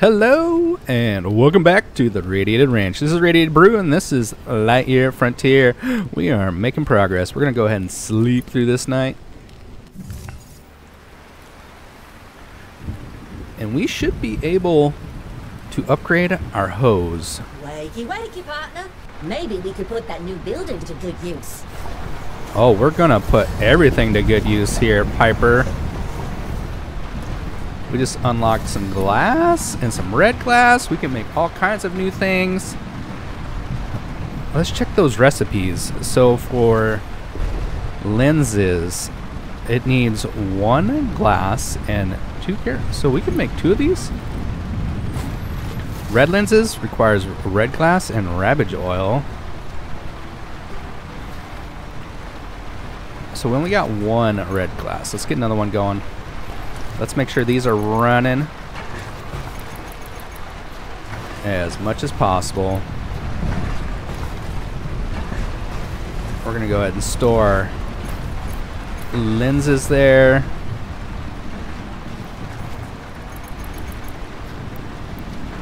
Hello and welcome back to the Radiated Ranch. This is Radiated Bru and this is Lightyear Frontier. We are making progress. We're going to go ahead and sleep through this night. And we should be able to upgrade our hose. Wakey, wakey, partner. Maybe we could put that new building to good use. Oh, we're going to put everything to good use here, Piper. We just unlocked some glass and some red glass. We can make all kinds of new things. Let's check those recipes. So for lenses, it needs one glass and two carats. So we can make two of these. Red lenses requires red glass and rabbage oil. So we only got one red glass. Let's get another one going. Let's make sure these are running as much as possible. We're going to go ahead and store lenses there.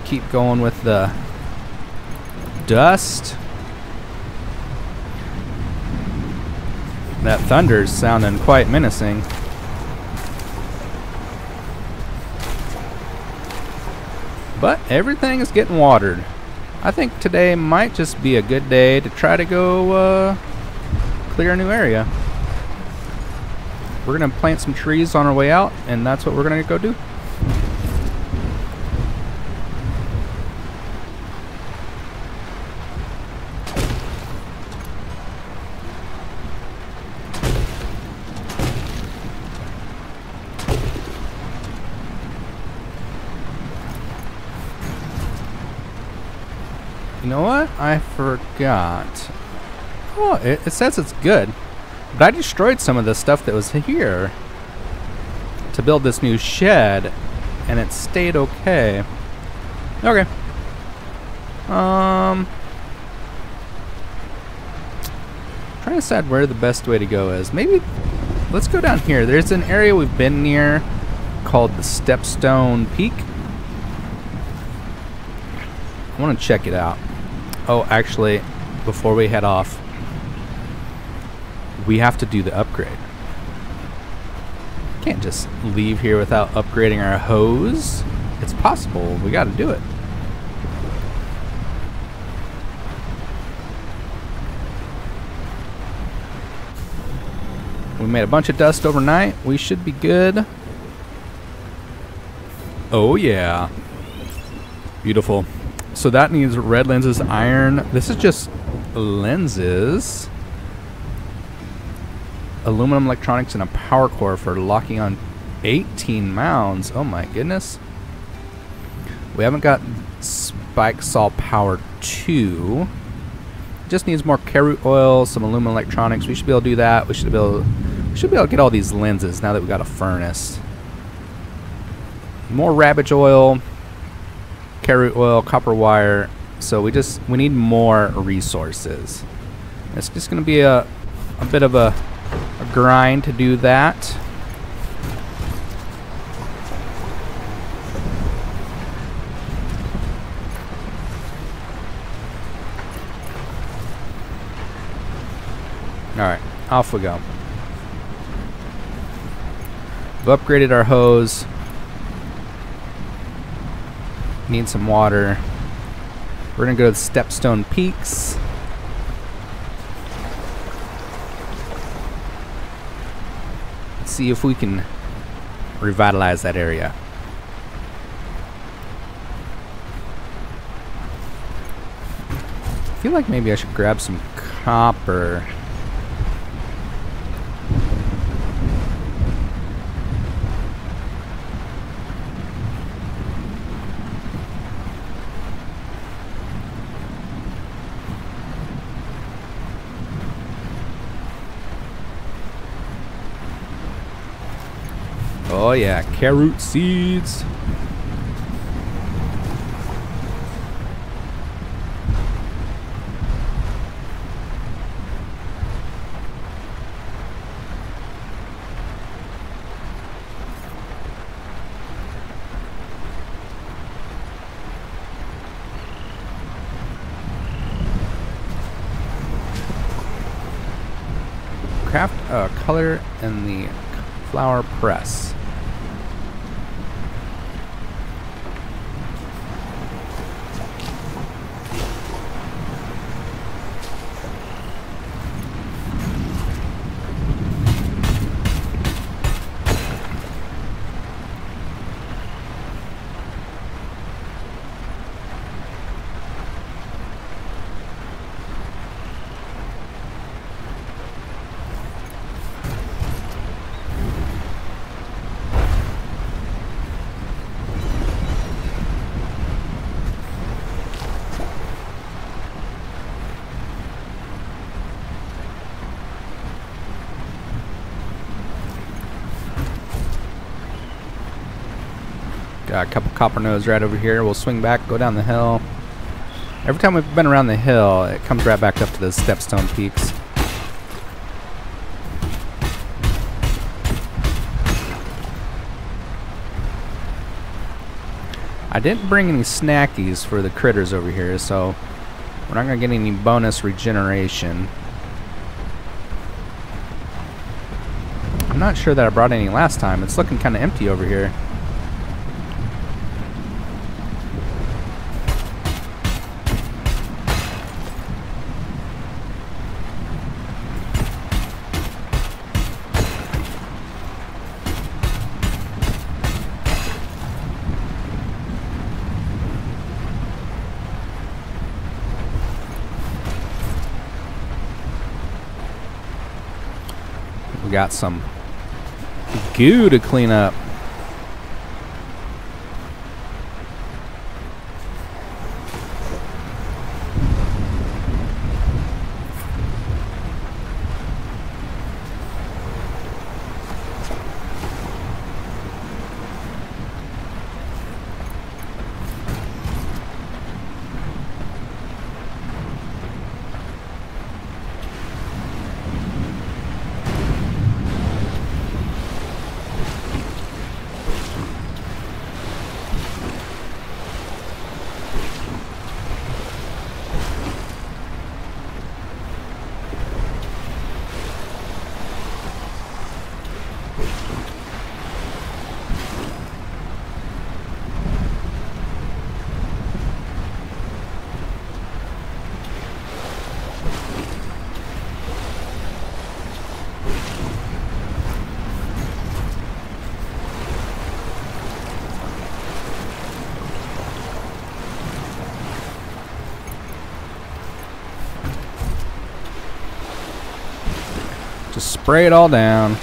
Keep going with the dust. That thunder's sounding quite menacing. But everything is getting watered. I think today might just be a good day to try to go uh, clear a new area. We're going to plant some trees on our way out, and that's what we're going to go do. You know what? I forgot. Oh, it, it, says it's good. But I destroyed some of the stuff that was here to build this new shed, and it stayed okay. Okay. Um, trying to decide where the best way to go is. Maybe let's go down here. There's an area we've been near called the Stepstone Peak. I want to check it out. Oh, actually, before we head off, we have to do the upgrade. Can't just leave here without upgrading our hose. It's possible. We got to do it. We made a bunch of dust overnight. We should be good. Oh, yeah. Beautiful. So that needs red lenses, iron. This is just lenses. Aluminum electronics and a power core for locking on 18 mounds. Oh my goodness. We haven't got spike saw power 2. Just needs more carrot oil, some aluminum electronics. We should be able to do that. We should be able we should be able to get all these lenses now that we got a furnace. More rabbage oil, carrot oil, copper wire. So we just we need more resources. It's just going to be a a bit of a, a grind to do that. All right, off we go. We've upgraded our hose. Need some water. We're gonna go to Stepstone Peaks. See if we can revitalize that area. I feel like maybe I should grab some copper. Oh yeah, carrot seeds. craft a color in the flower press. A couple copper nose right over here. We'll swing back, go down the hill. Every time we've been around the hill, it comes right back up to the stepstone peaks. I didn't bring any snackies for the critters over here, so we're not going to get any bonus regeneration. I'm not sure that I brought any last time. It's looking kind of empty over here. Got some goo to clean up. Spray it all down.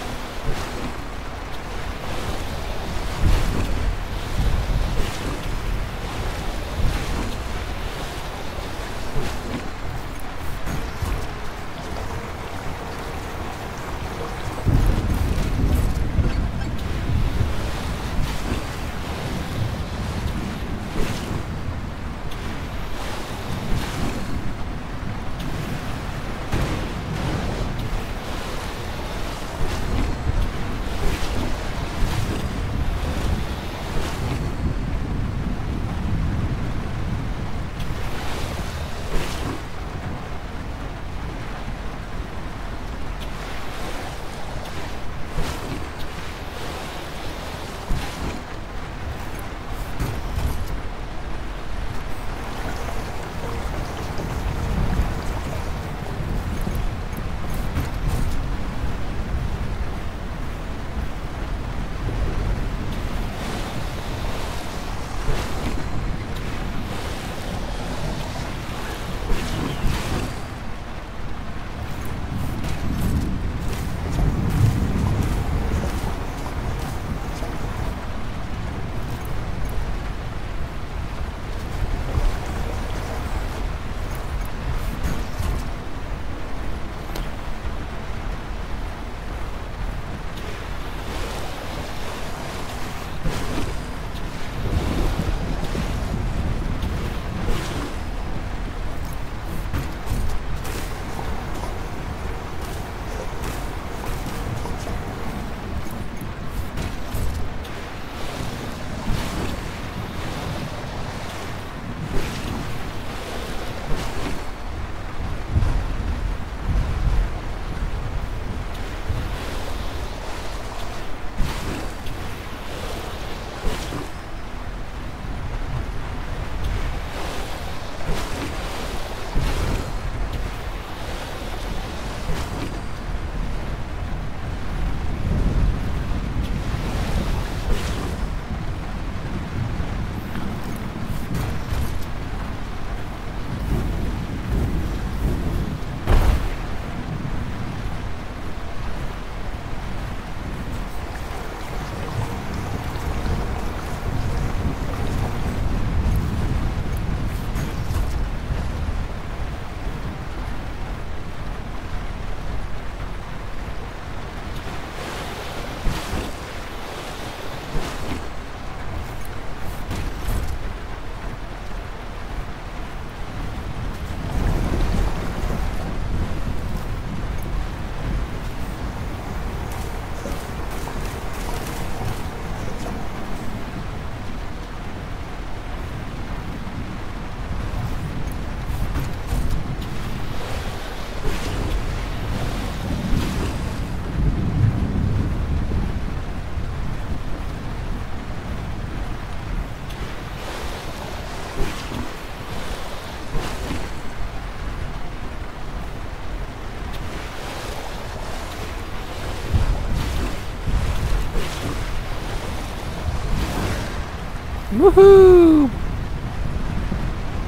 Woohoo!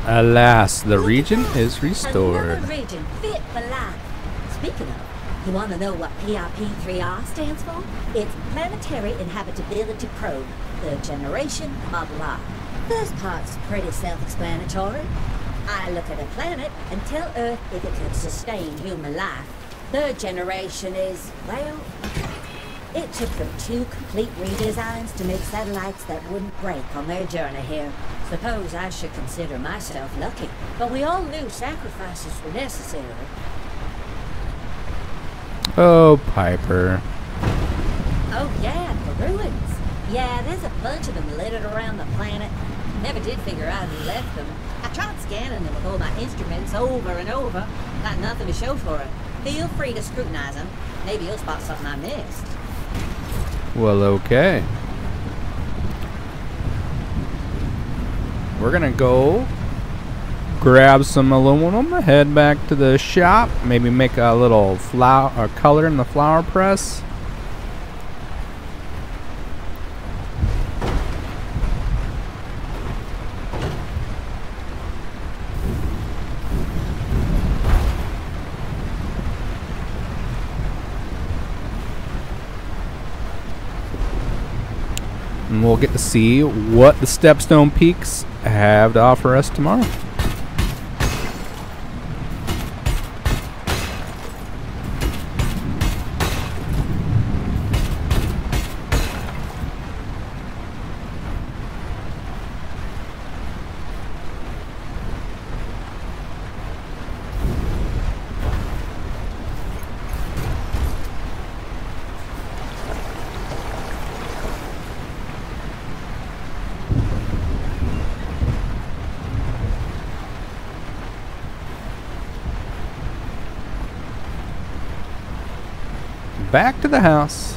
Alas, the region is restored. region fit for life. Speaking of, you want to know what PIP3R stands for? It's Planetary Inhabitability Probe, third generation model R. First part's pretty self-explanatory. I look at a planet and tell Earth if it could sustain human life. Third generation is, well, it took them two complete redesigns to make satellites that wouldn't break on their journey here. Suppose I should consider myself lucky, but we all knew sacrifices were necessary. Oh, Piper. Oh yeah, the ruins. Yeah, there's a bunch of them littered around the planet. Never did figure out who left them. I tried scanning them with all my instruments over and over. Got nothing to show for it. Feel free to scrutinize them. Maybe you'll spot something I missed. Well, okay. We're gonna go grab some aluminum, head back to the shop, maybe make a little flower or color in the flower press. And we'll get to see what the Stepstone Peaks have to offer us tomorrow. Back to the house.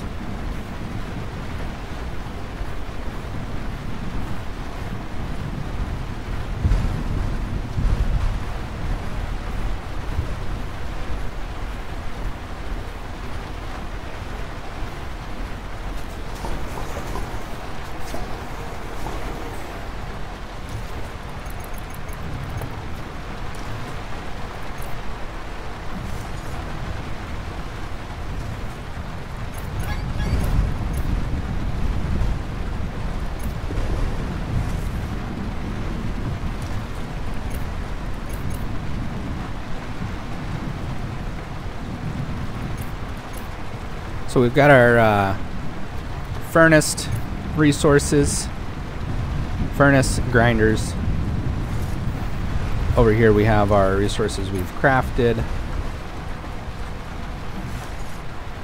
So we've got our uh, furnace resources, furnace grinders. Over here we have our resources we've crafted.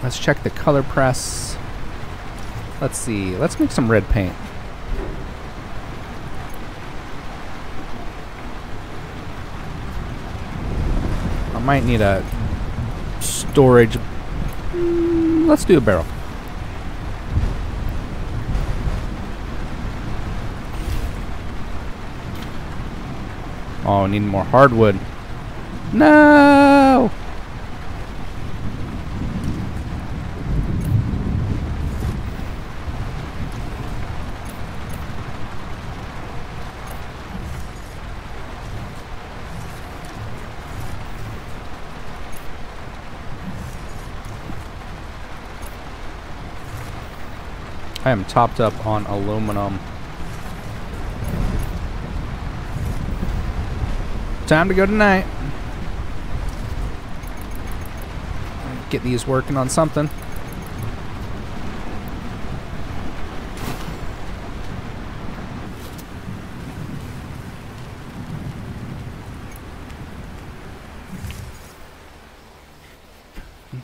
Let's check the color press. Let's see. Let's make some red paint. I might need a storage. Let's do a barrel. Oh, need more hardwood. No! I am topped up on aluminum. Time to go tonight. Get these working on something.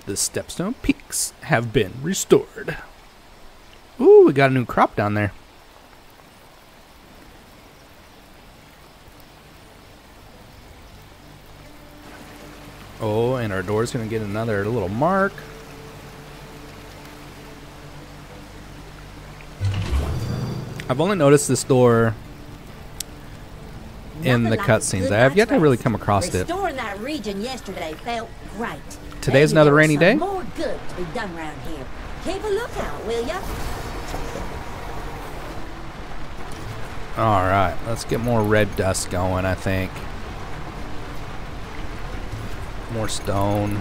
The Stepstone Peaks have been restored. Ooh, we got a new crop down there. Oh, and our door's gonna get another little mark. I've only noticed this door in the cutscenes. I have yet to really come across it. That region yesterday felt great. Today's another rainy day? More good to be done around here. Keep a lookout, will ya? Alright, let's get more red dust going, I think. More stone.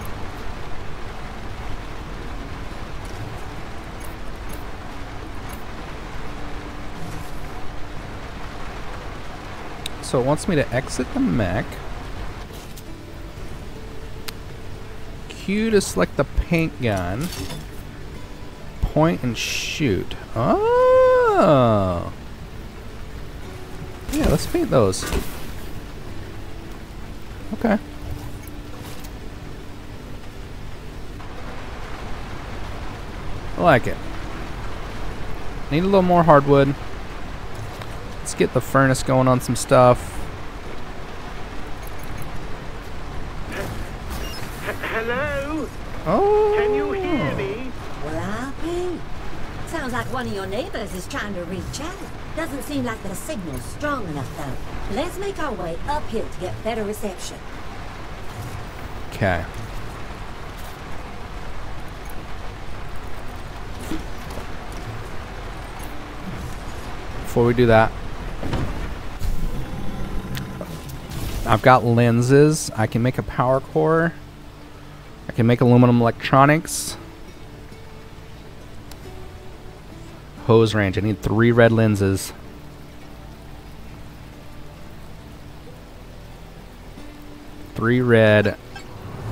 So it wants me to exit the mech. Q to select the paint gun. Point and shoot. Oh! Yeah, let's paint those. Okay. I like it. Need a little more hardwood. Let's get the furnace going on some stuff. Hello? Oh. Can you oh. hear me? Well, I'll be. Sounds like one of your neighbors is trying to reach out. Doesn't seem like the signal's strong enough, though. Let's make our way uphill to get better reception. Okay. Before we do that, I've got lenses. I can make a power core. I can make aluminum electronics. Hose range. I need three red lenses. Three red,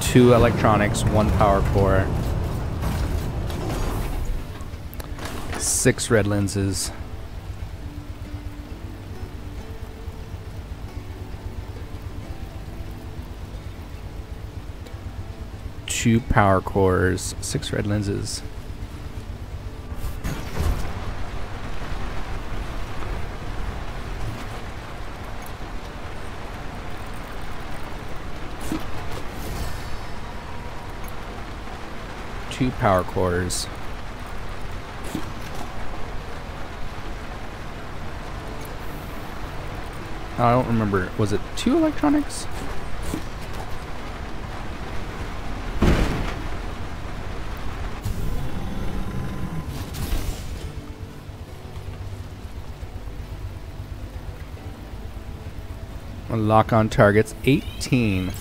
two electronics, one power core. Six red lenses. Two power cores, six red lenses. Two power cores. I don't remember. Was it two electronics? Lock on targets 18.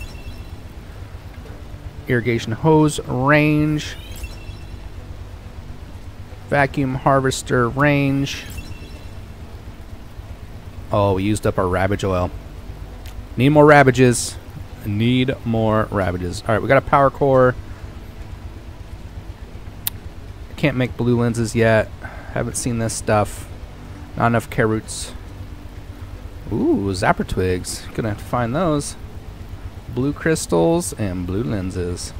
Irrigation hose range. Vacuum harvester range. Oh, we used up our Rabbage oil. Need more Rabbages. Need more Rabbages. Alright, we got a power core. Can't make blue lenses yet. Haven't seen this stuff. Not enough carrots. Ooh, Zapper Twigs. Gonna have to find those. Blue crystals and blue lenses.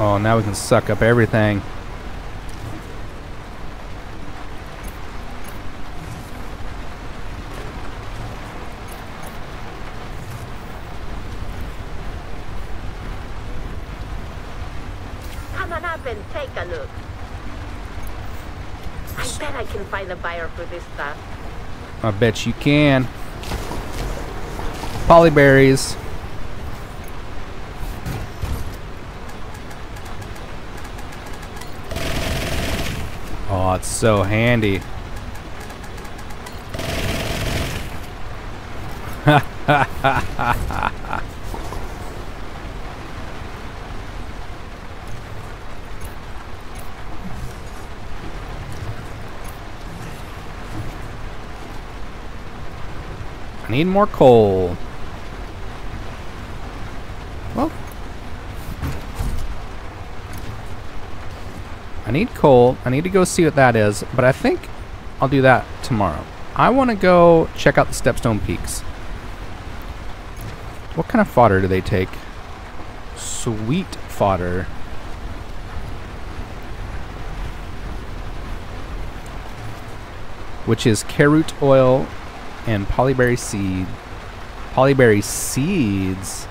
Oh, now we can suck up everything. Come on up and take a look. I bet I can find a buyer for this stuff. I bet you can. Polyberries. Oh, it's so handy. I need more coal. I need coal. I need to go see what that is, but I think I'll do that tomorrow. I want to go check out the Stepstone Peaks. What kind of fodder do they take? Sweet fodder. Which is carrot oil and polyberry seed. Polyberry seeds.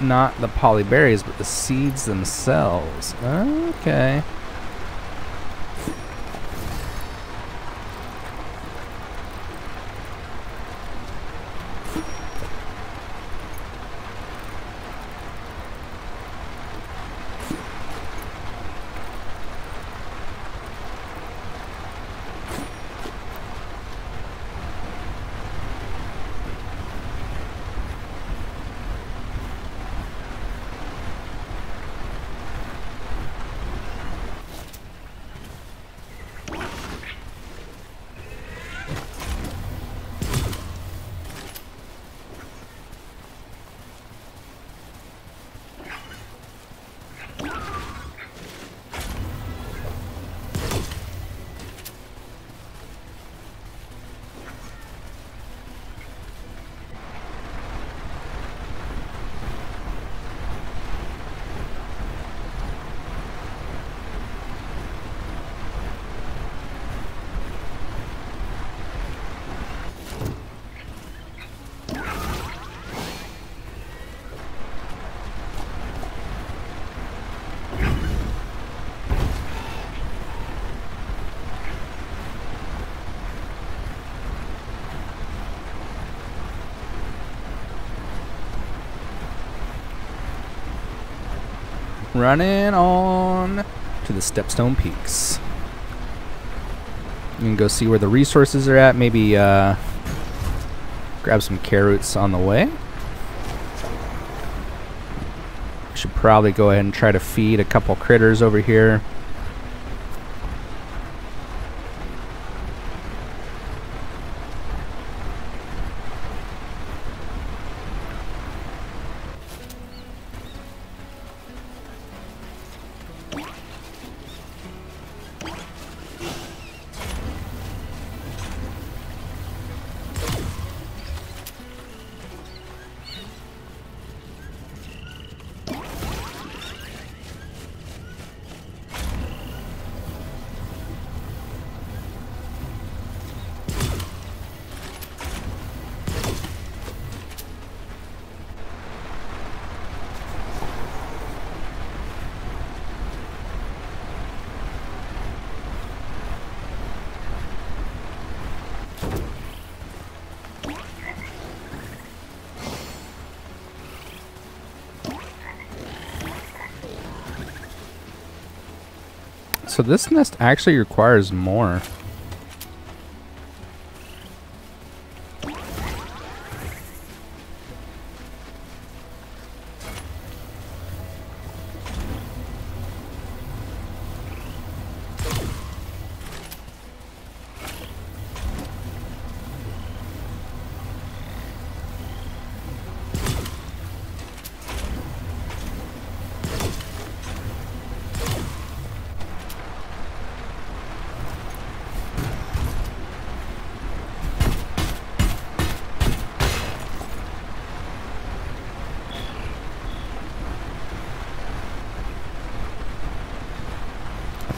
Not the polyberries, but the seeds themselves. Okay. Running on to the Stepstone Peaks. You can go see where the resources are at. Maybe uh, grab some carrots on the way. Should probably go ahead and try to feed a couple critters over here. So this nest actually requires more.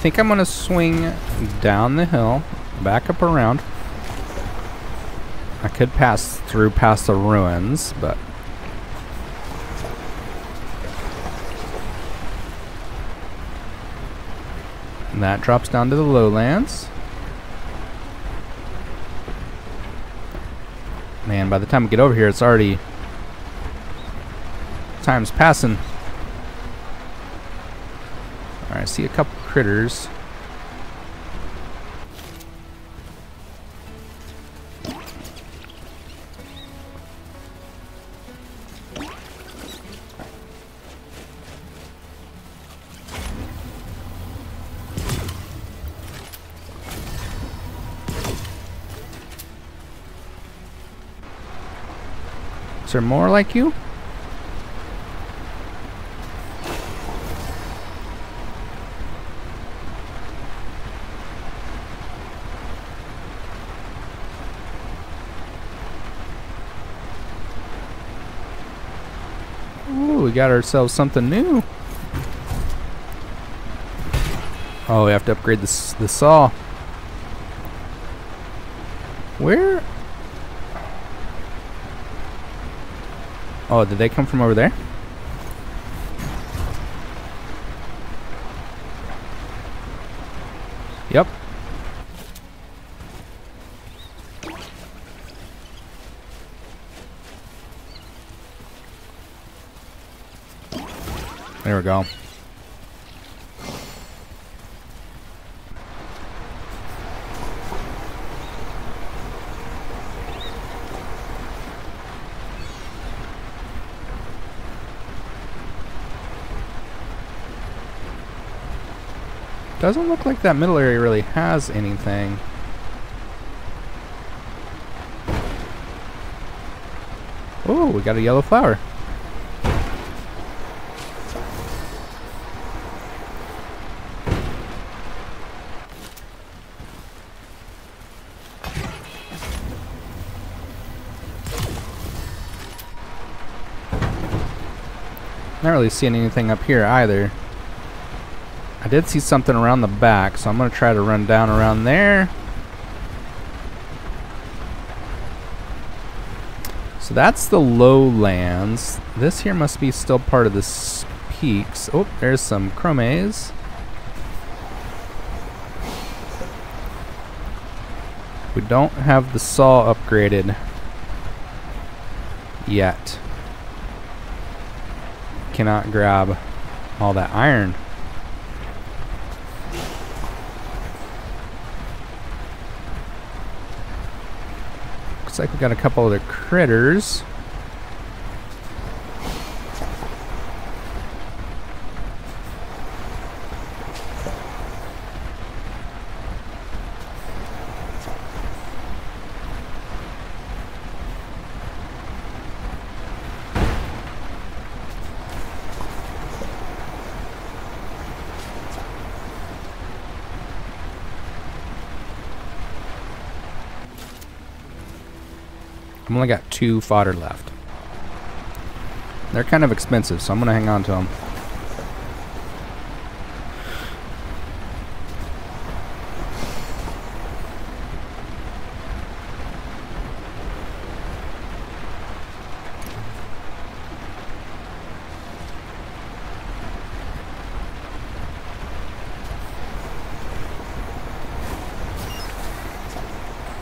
Think I'm gonna swing down the hill, back up around. I could pass through past the ruins, but And that drops down to the lowlands. Man, by the time we get over here, it's already time's passing. Alright, I see a couple critters. Is there more like you? Ooh, got ourselves something new. Oh, we have to upgrade this the saw. Where? Oh, did they come from over there? Yep. There we go. Doesn't look like that middle area really has anything. Oh, we got a yellow flower. Not really seeing anything up here either. I did see something around the back, so I'm going to try to run down around there. So that's the lowlands. This here must be still part of the peaks. Oh, there's some chromes. We don't have the saw upgraded yet. Cannot grab all that iron. Looks like we got a couple other critters. I've only got two fodder left. They're kind of expensive, so I'm going to hang on to them.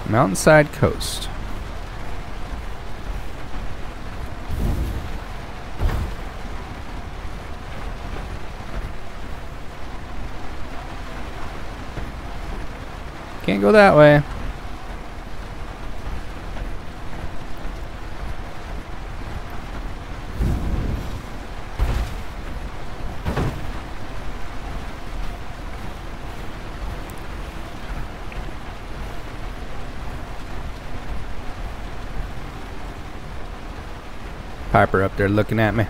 Mountainside Coast. Can't go that way. Piper up there looking at me.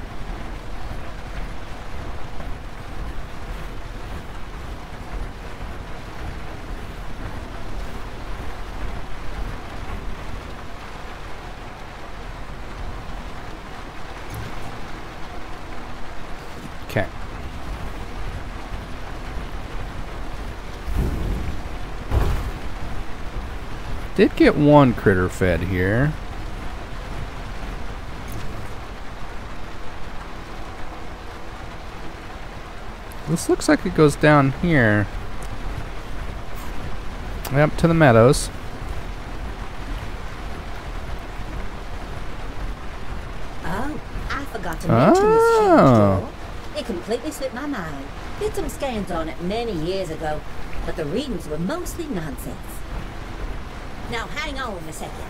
Okay. Did get one critter fed here. This looks like it goes down here. Up to the meadows. Oh, I forgot to mention this Oh. door. It completely slipped my mind. Did some scans on it many years ago, but the readings were mostly nonsense. Now hang on a second.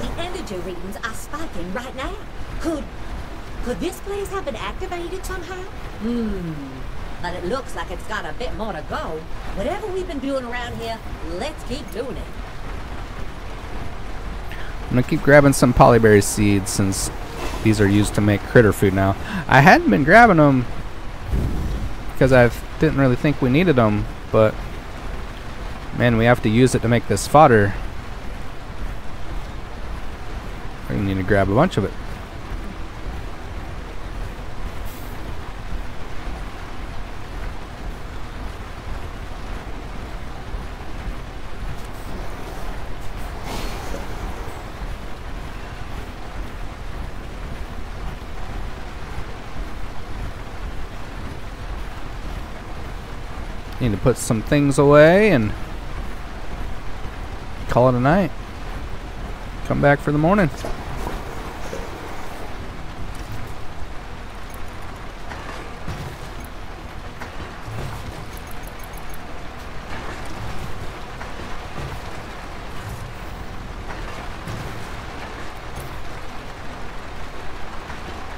The energy readings are spiking right now. Could could this place have been activated somehow? Hmm. But it looks like it's got a bit more to go. Whatever we've been doing around here, let's keep doing it. I'm gonna keep grabbing some polyberry seeds since these are used to make critter food now. I hadn't been grabbing them because I didn't really think we needed them, but man, we have to use it to make this fodder. We need to grab a bunch of it. Need to put some things away and call it a night. Come back for the morning.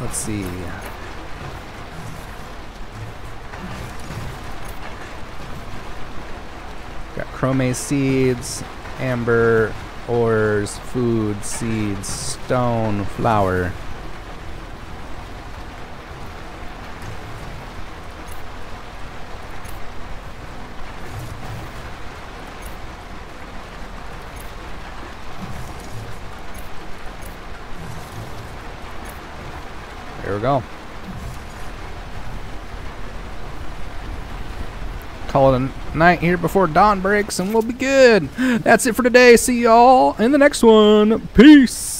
Let's see. Got chrome seeds, amber ores, food, seeds, stone, flour. Go. Call it a night here before dawn breaks and we'll be good. That's it for today. See y'all in the next one. Peace.